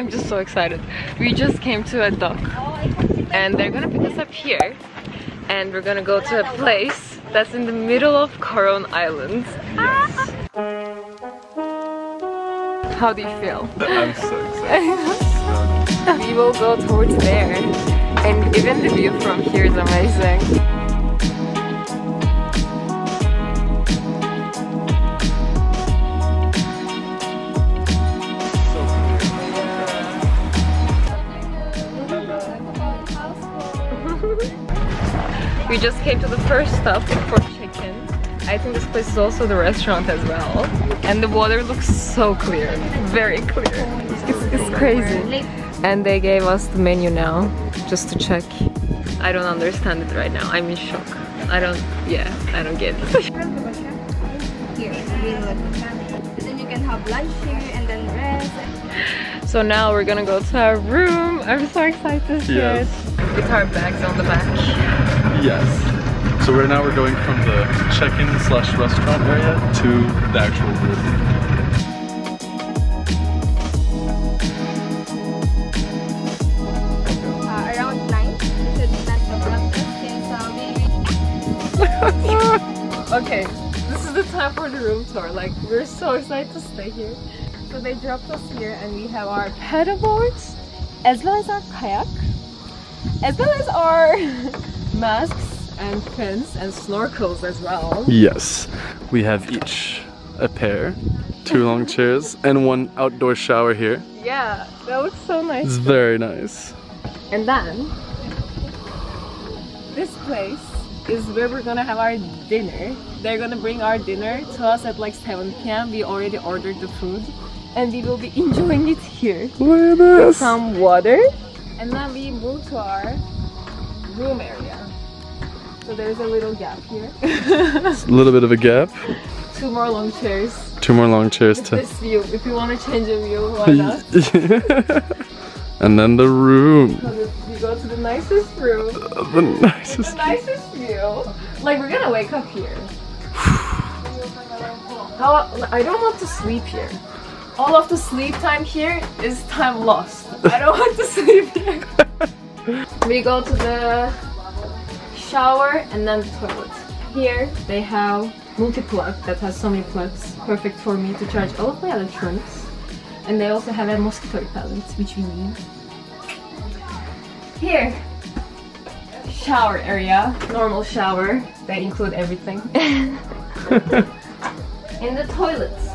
I'm just so excited. We just came to a dock and they're gonna pick us up here and we're gonna go to a place that's in the middle of Coron Island. Yes. How do you feel? I'm so excited. we will go towards there and even the view from here is amazing. Just came to the first stop for check-in. I think this place is also the restaurant as well. And the water looks so clear, very clear. It's, it's crazy. And they gave us the menu now, just to check. I don't understand it right now. I'm in shock. I don't, yeah, I don't get it. Here, then you can have lunch here and then rest. so now we're gonna go to our room. I'm so excited. Yes. With our bags on the back. Yes. So right now we're going from the check-in slash restaurant area to the actual room. Uh, around 9. So that's the breakfast since we Okay, this is the time for the room tour. Like, we're so excited to stay here. So they dropped us here and we have our paddleboards, as well as our kayak, as well as our masks and fins and snorkels as well. Yes. We have each a pair, two long chairs, and one outdoor shower here. Yeah, that looks so nice. It's very nice. And then, this place is where we're gonna have our dinner. They're gonna bring our dinner to us at like 7 p.m. We already ordered the food and we will be enjoying it here. Look at this. Some water and then we move to our room area. So there's a little gap here. A little bit of a gap. Two more long chairs. Two more long chairs With to. this view. If you want to change a view, why not? and then the room. We go to the nicest room. The The nicest. nicest view. Like we're gonna wake up here. How I don't want to sleep here. All of the sleep time here is time lost. I don't want to sleep here. we go to the shower and then the toilet. Here they have multi-plug that has so many plugs, perfect for me to charge all of my electronics. And they also have a mosquito repellent, which we need. Here, shower area, normal shower. They include everything. In the toilets.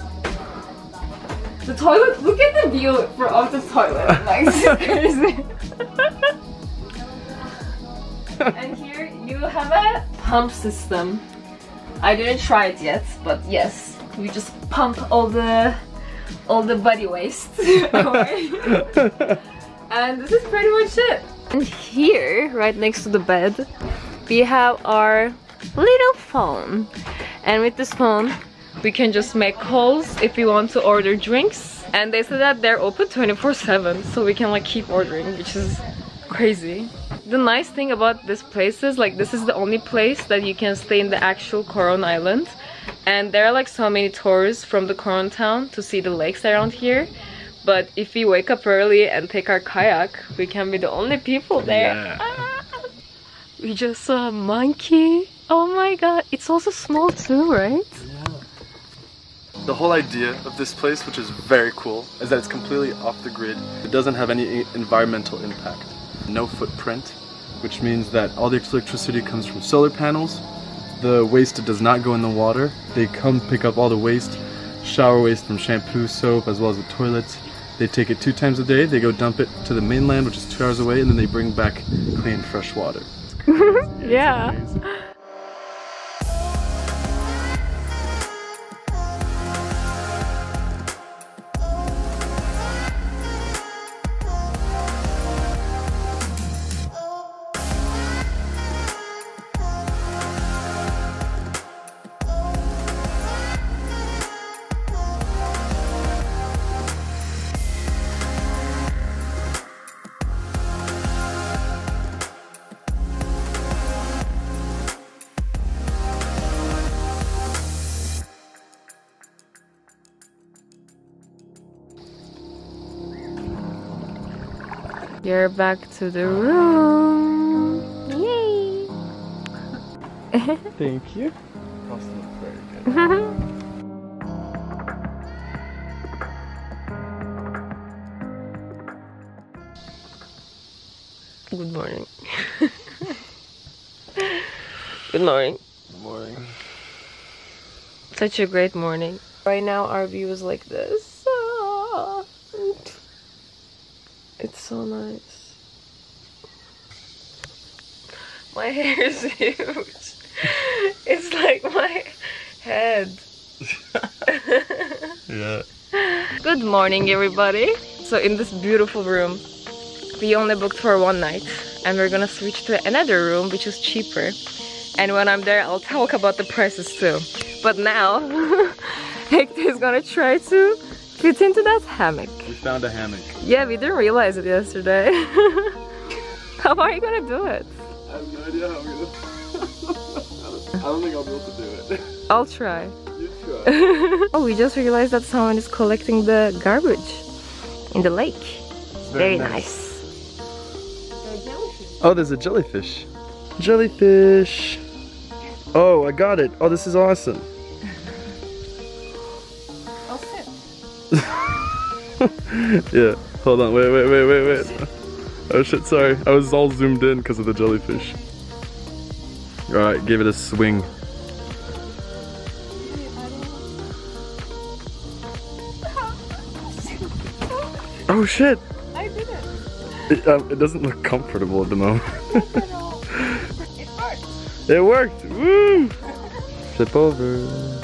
The toilet, look at the view for of the toilet. Like, and here you have a pump system. I didn't try it yet, but yes, we just pump all the all the body waste away. and this is pretty much it. And here, right next to the bed, we have our little phone. And with this phone, we can just make calls if we want to order drinks. And they said that they're open 24-7, so we can like keep ordering, which is crazy. The nice thing about this place is like this is the only place that you can stay in the actual Coron Island. And there are like so many tours from the Coron town to see the lakes around here. But if we wake up early and take our kayak, we can be the only people there. Yeah. Ah! We just saw a monkey. Oh my god, it's also small too, right? Yeah. the whole idea of this place, which is very cool, is that it's completely off the grid. It doesn't have any environmental impact. No footprint, which means that all the electricity comes from solar panels. The waste does not go in the water. They come pick up all the waste, shower waste from shampoo, soap, as well as the toilets. They take it two times a day. They go dump it to the mainland, which is two hours away, and then they bring back clean, fresh water. Yeah. Amazing. You're back to the room. Yay! Thank you. Also very good. Good morning. Good morning. Good morning. Such a great morning. Right now our view is like this. Ah. It's so nice. My hair is huge. It's like my head. Yeah. Good morning, everybody. So in this beautiful room, we only booked for one night, and we're gonna switch to another room which is cheaper. And when I'm there, I'll talk about the prices too. But now, Hector is gonna try to fit into that hammock. We found a hammock. Yeah, we didn't realize it yesterday. how are you gonna do it? I have no idea how I'm gonna. I don't think I'll be able to do it. I'll try. you try. oh, we just realized that someone is collecting the garbage in the lake. Very, nice. Oh, there's a jellyfish. Jellyfish. Oh, I got it. Oh, this is awesome. yeah. Hold on. Wait, wait, wait, wait, wait. Oh shit, sorry. I was all zoomed in because of the jellyfish. Alright, give it a swing. Oh shit! I did it. It, um, it doesn't look comfortable at the moment. It worked. it worked! Woo! Flip over.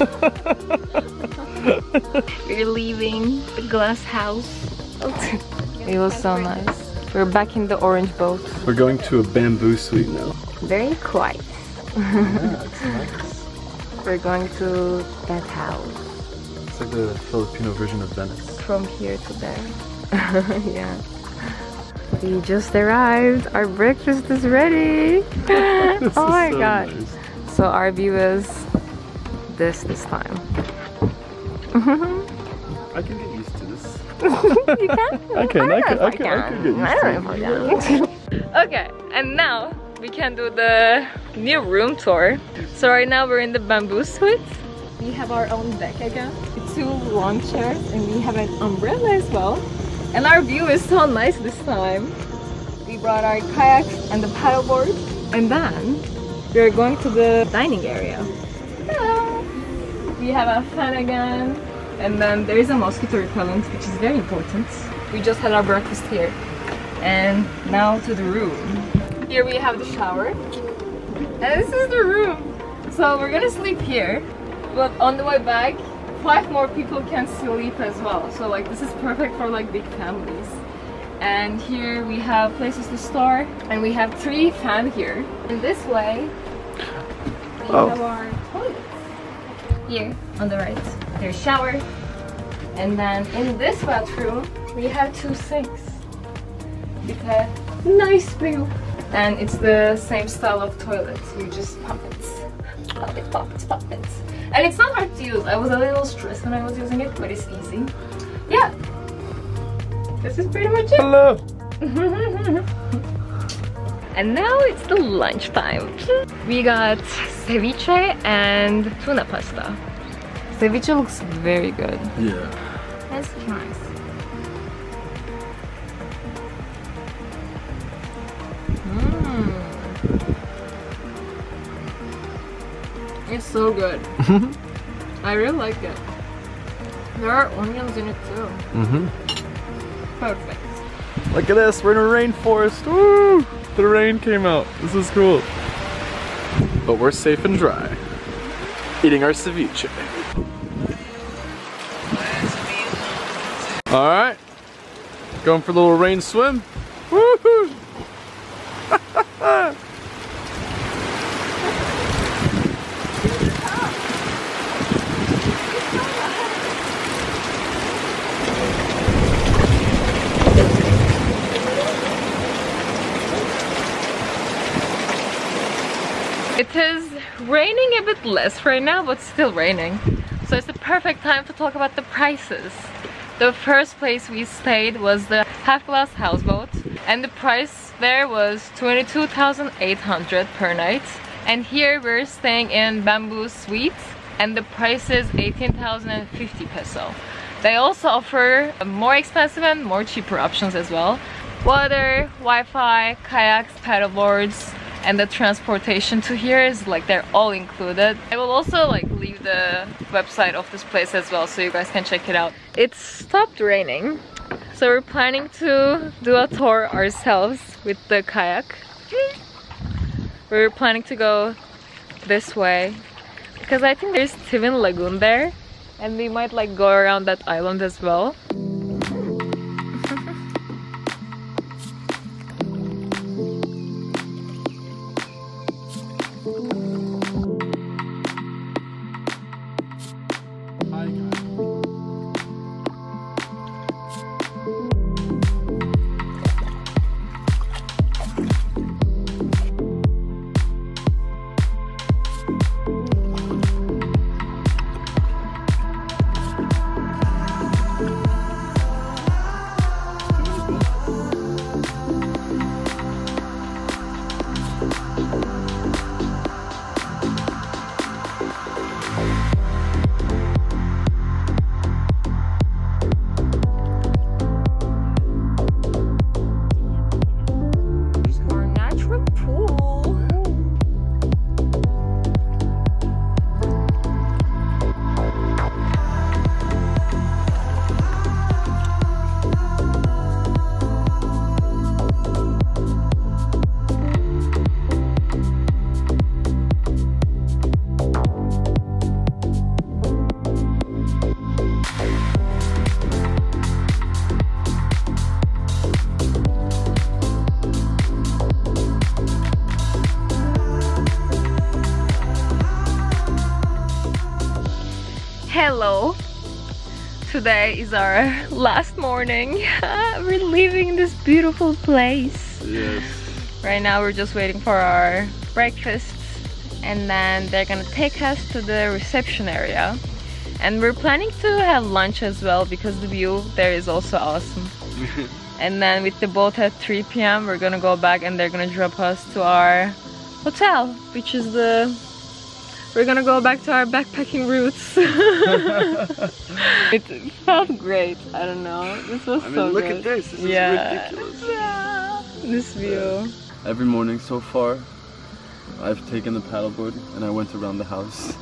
We're leaving the glass house. it was so nice. We're back in the orange boat. We're going to a bamboo suite now. Very quiet. Yeah, nice. We're going to that house. It's like the Filipino version of Venice. From here to there. yeah. We just arrived. Our breakfast is ready. Oh my so god. nice. So our view is this this time. I can get used to this. you can? I can, I can, I I can, I can get used I don't know if I can. okay, and now we can do the new room tour. So right now we're in the bamboo suite. We have our own deck again, with two long chairs, and we have an umbrella as well. And our view is so nice this time. We brought our kayaks and the paddleboard, and then we're going to the dining area. Hello. We have a fan again, and then there is a mosquito repellent, which is very important. We just had our breakfast here. And now to the room. Here we have the shower. And this is the room. So we're gonna sleep here. But on the way back, five more people can sleep as well. So like this is perfect for like big families. And here we have places to store. And we have three fan here. And this way, we Oh. have our toilets. Here on the right, there's shower. And then in this bathroom, we have two sinks. With a nice view. And it's the same style of toilet. You just pump it. Pump it, pump it, pump it. And it's not hard to use. I was a little stressed when I was using it, but it's easy. Yeah. This is pretty much it. Hello! And now it's the lunchtime. We got ceviche and tuna pasta. Ceviche looks very good. Yeah. That's nice. Mm. It's so good. I really like it. There are onions in it too. Mm-hmm. Perfect. Look at this, we're in a rainforest. Woo! The rain came out. This is cool. But we're safe and dry. Eating our ceviche. Alright. Going for a little rain swim. Woohoo! It is raining a bit less right now, but still raining. So it's the perfect time to talk about the prices. The first place we stayed was the Half Glass Houseboat and the price there was 22,800 per night. And here we're staying in Bamboo Suite and the price is 18,050 peso. They also offer more expensive and more cheaper options as well. Water, Wi-Fi, kayaks, paddleboards, and the transportation to here is like they're all included. I will also like leave the website of this place as well so you guys can check it out. It stopped raining so we're planning to do a tour ourselves with the kayak. We're planning to go this way because I think there's Twin Lagoon there and we might like go around that island as well. Hello. Today is our last morning. we're leaving this beautiful place. Yes. Right now we're just waiting for our breakfast and then they're gonna take us to the reception area. And we're planning to have lunch as well because the view there is also awesome. and then with the boat at 3 p.m. we're gonna go back and they're gonna drop us to our hotel, which is the we're gonna go back to our backpacking roots. it felt great. I don't know. This was I mean, so look good. at this. This Yeah. is ridiculous. Yeah. This view. Every morning so far, I've taken the paddleboard and I went around the house.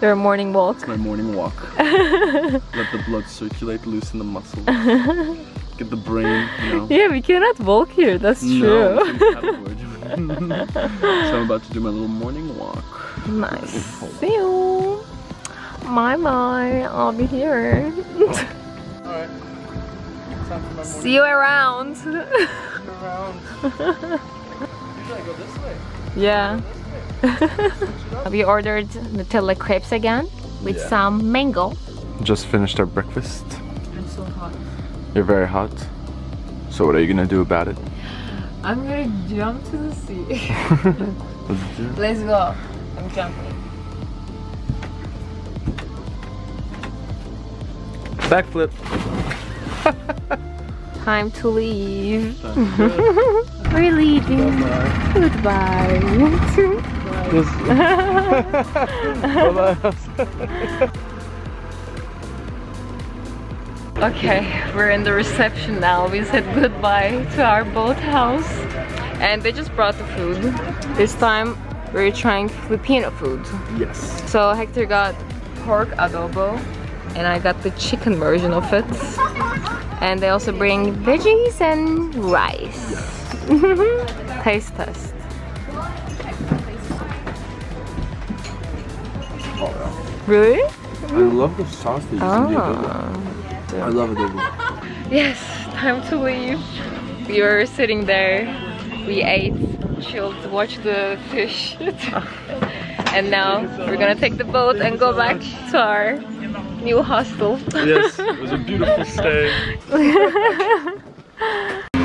Their morning walk. It's My morning walk. Let the blood circulate, loosen the muscles, get the brain, you know. Yeah, we cannot walk here. That's No, true. so I'm about to do my little morning walk. Nice. See you. my, bye. I'll be here. Alright. Time for my See you around. around. Usually I go this way. yeah. we ordered Nutella crepes again with Yeah. some mango. Just finished our breakfast. I'm so hot. You're very hot. So what are you gonna do about it? I'm gonna jump to the sea. Let's. Let's go. I'm jumping. Backflip. Time to leave. We're leaving. Bye. Goodbye. Bye. okay, we're in the reception now. We said goodbye to our boat house. And they just brought the food. This time we're trying Filipino food. Yes. So Hector got pork adobo and I got the chicken version of it. And they also bring veggies and rice. taste test. Really? I love the sauce that you can. Ah. I love adobo. Yes, time to leave. We were sitting there, we ate, chilled, watched the fish. and now we're gonna take the boat and go back to our new hostel. yes, it was a beautiful stay.